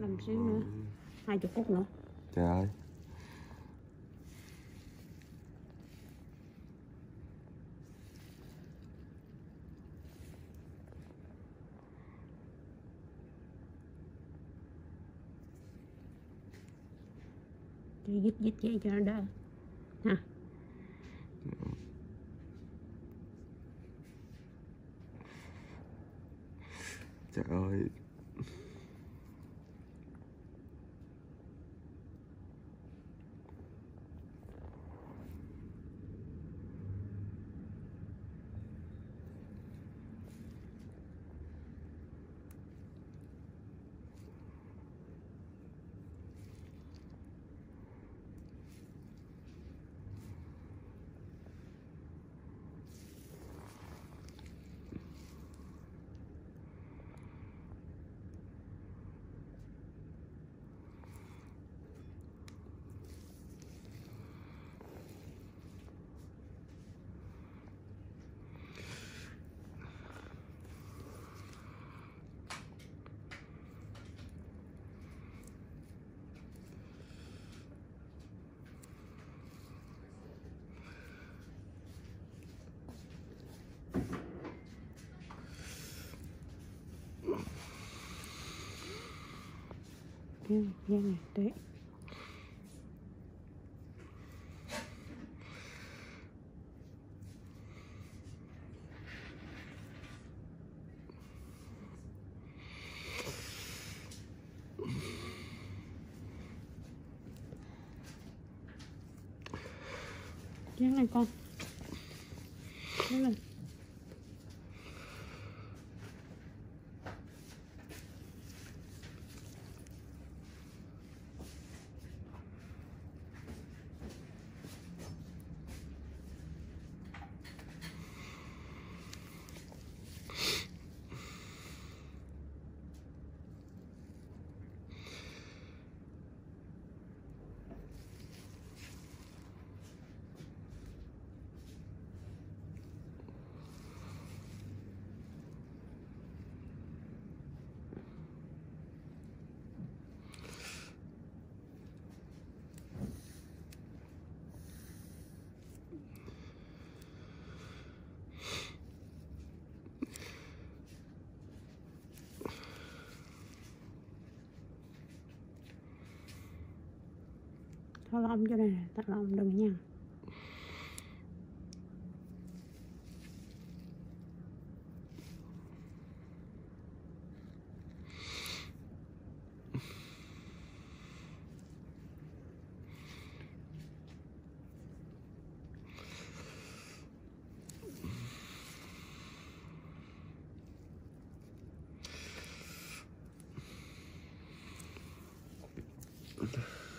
làm xíu nữa. Hai chục phút nữa. Trời ơi. Chị dít dít vậy cho nó đỡ. Ha trời ơi dán nha này đấy. Giang này con. Giang này. Thao lông cho này thao lông đừng nha.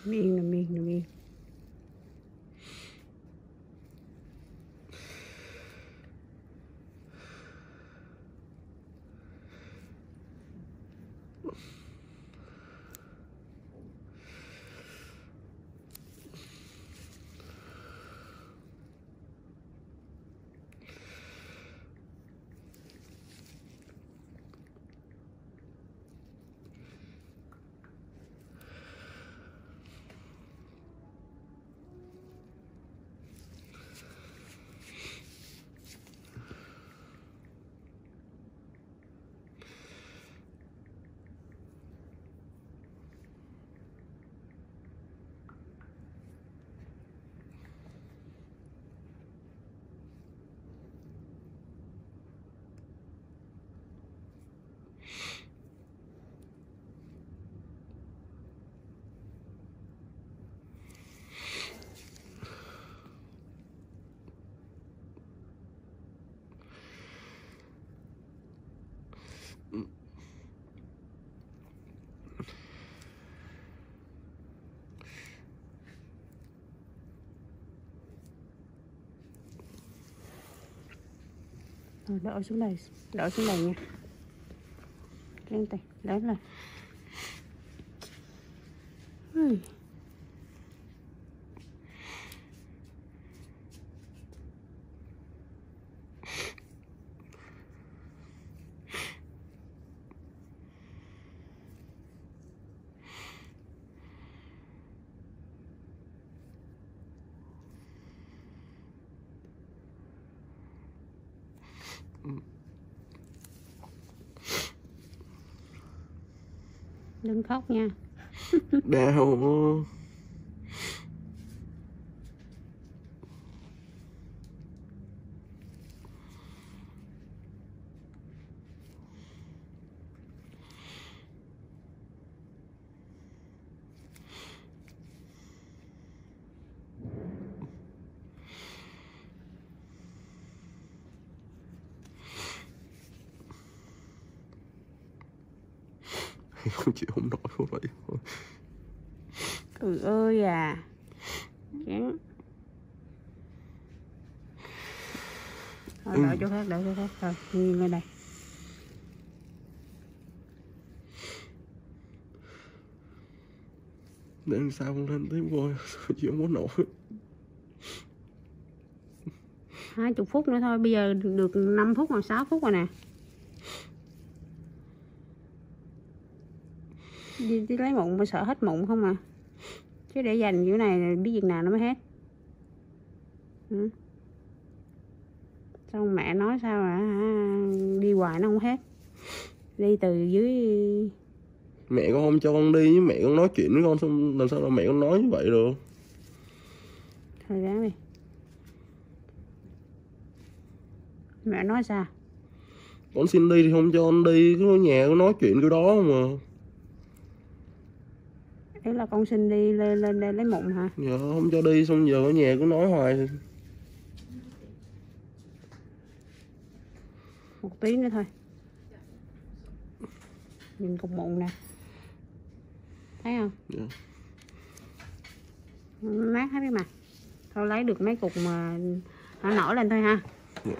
Miệng là miệng là miệng Ờ, Rồi đỡ xuống này, Đỡ xuống này nha. Lên tay đỡ lên đừng khóc nha. Đau không chịu không nổi không vậy ừ ơi à. Chán. Thôi đợi chỗ khác đợi chỗ khác thôi. Nghiêng lên đây. Để làm sao không lên tiếp coi chịu không có nổi? Hai chục phút nữa thôi bây giờ được, được 5 phút hoặc 6 phút rồi nè đi, đi lấy mụn mà sợ hết mụn không à. Chứ để dành kiểu này biết việc nào nó mới hết. Ừ. xong mẹ nói sao là hả, đi hoài nó không hết. Đi từ dưới mẹ con không cho con đi với mẹ con nói chuyện với con xong làm sao mà mẹ con nói như vậy được? Thời gian đi. Mẹ nói sao? Con xin đi thì không cho con đi cứ ở nhà cứ nói chuyện cái đó mà đấy là con xin đi lên lên, lên lấy mụn hả? Giờ không cho đi xong giờ ở nhà cứ nói hoài. Một tí nữa thôi. Nhìn cục mụn nè. Thấy không? Dạ. mát hết cái mặt. Thôi lấy được mấy cục mà nó nổi lên thôi ha. Dạ.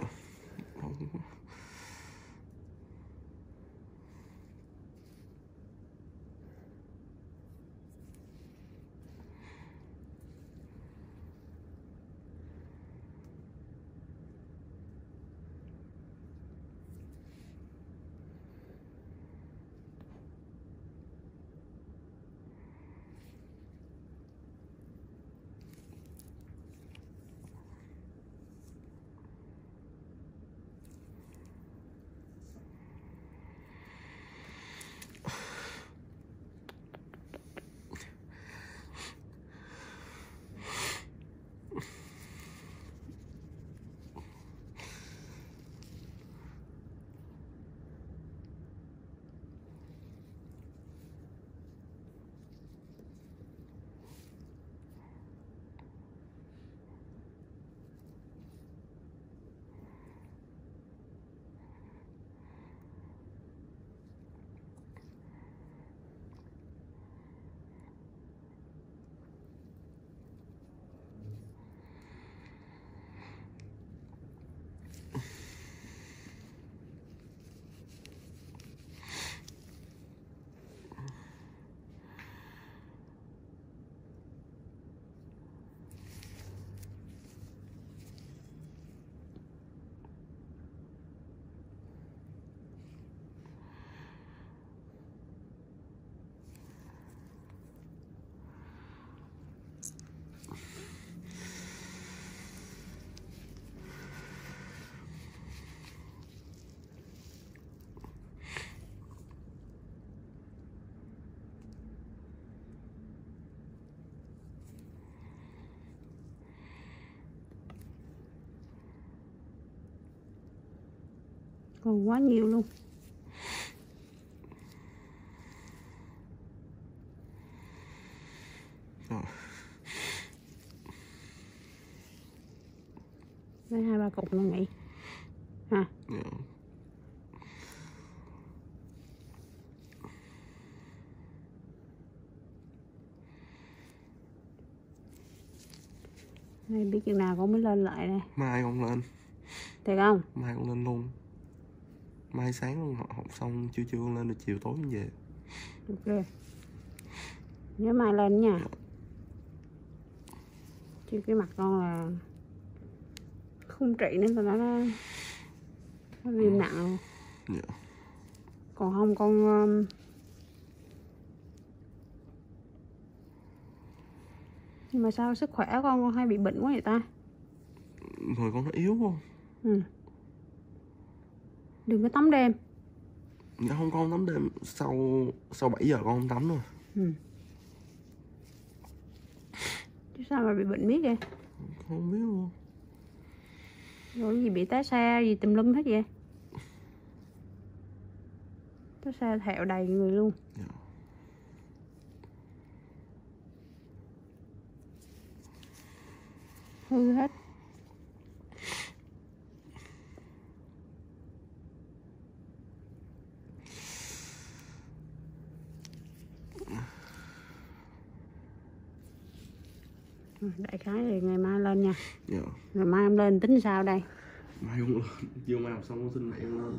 Còn quá nhiều luôn. Lấy hai ba cục luôn nghỉ. Ha Dạ. này biết chừng nào con mới lên lại đây. Mai con lên. Thiệt không? Mai con lên luôn mai sáng học học xong trưa con lên được chiều tối con về. Ok. Nhớ mai lên nha. Chứ cái mặt con là không trị nên nói nó nó viêm nặng. Luôn dạ. Còn không con um, nhưng mà sao sức khỏe con con hay bị bệnh quá vậy ta? Người con nó yếu không ừ. Đừng có tắm đêm. Dạ không con tắm đêm sau sau 7 giờ con không tắm nữa ừ. chứ sao mà bị bệnh miết vậy? Không biết luôn. Rồi gì bị tá xa gì tùm lum hết vậy? Tá xa thẹo đầy người luôn. Dạ. hư hết đại khái thì ngày mai lên nha. Dạ. Ngày mai em lên tính sao đây? Mai không lên. Chiều mai học xong xin mẹ em lên